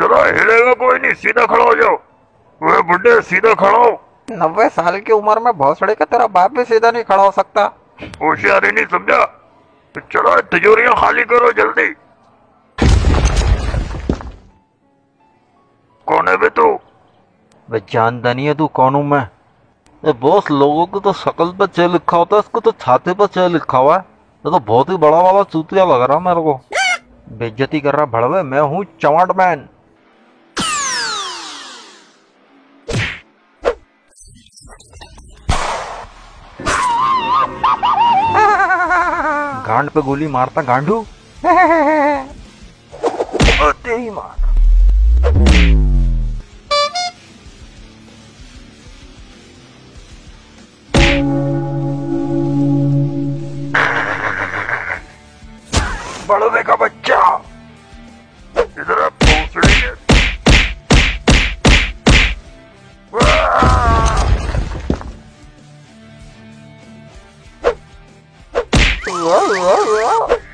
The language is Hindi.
चलो हिलेगा कोई नहीं सीधा खड़ा हो जाओ। वे बुढ़े सीधा खड़ा हो। नब्बे साल की उम्र में भौसड़े का तेरा बाप भी सीधा नहीं खड़ा हो सकता। होशियारी नहीं समझा? तो चलो तिजोरियाँ खाली करो जल्दी। कौन है बे तू? वे जानता नहीं है तू कौन हूँ मैं। ये बॉस लोगों को तो शकल पर चे लिखा होता है इसको तो छाते पर चे लिखा हुआ है। ये तो बहुत ही बड़ा वाला चूतिया लग रहा है मेरे को। बेइज्जती कर रहा भड़वे मैं हूँ चवाट मैन गांड पे गोली मारता गांडू? तेरी का बड़वे Whoa, whoa, whoa.